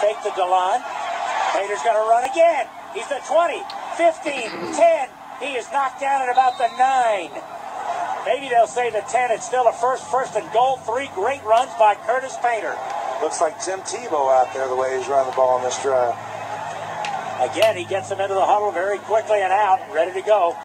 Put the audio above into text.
Fake to Delone. Painter's going to run again. He's the 20, 15, 10. He is knocked down at about the 9. Maybe they'll say the 10. It's still a first, first and goal. Three great runs by Curtis Painter. Looks like Tim Tebow out there the way he's running the ball in this drive. Again, he gets him into the huddle very quickly and out, ready to go.